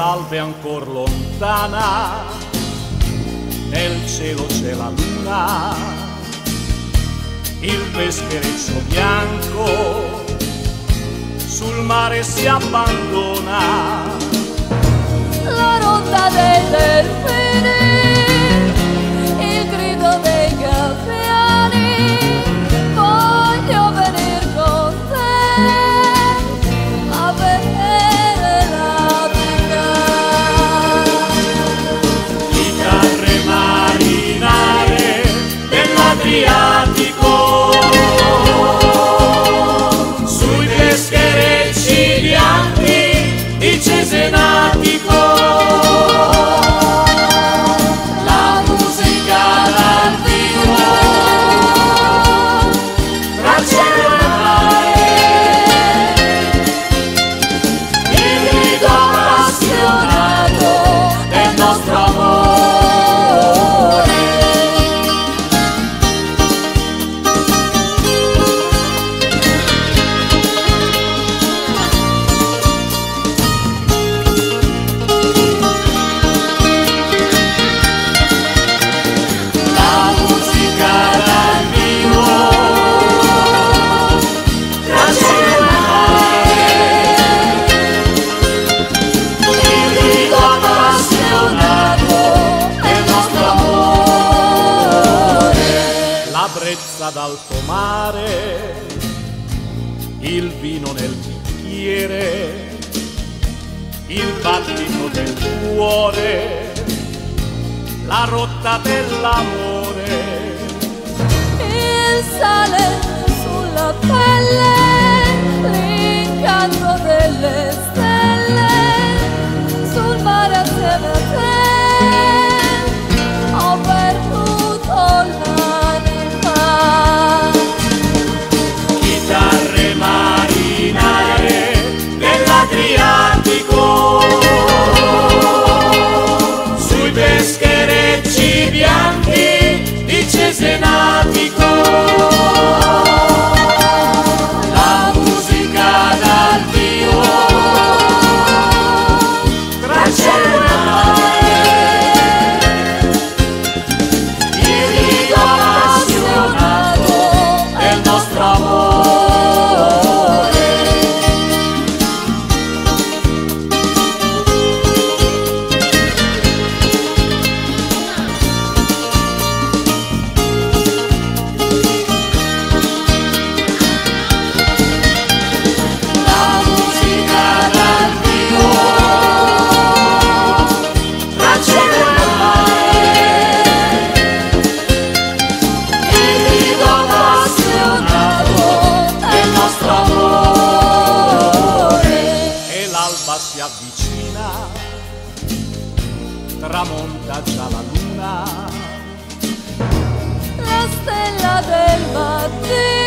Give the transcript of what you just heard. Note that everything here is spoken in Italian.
è ancor lontana, nel cielo c'è la luna, il peschereccio bianco sul mare si abbandona. La rotta brezza d'alto mare, il vino nel bicchiere, il battito del cuore, la rotta dell'amore. Tramonta già la luna. La stella del mattino.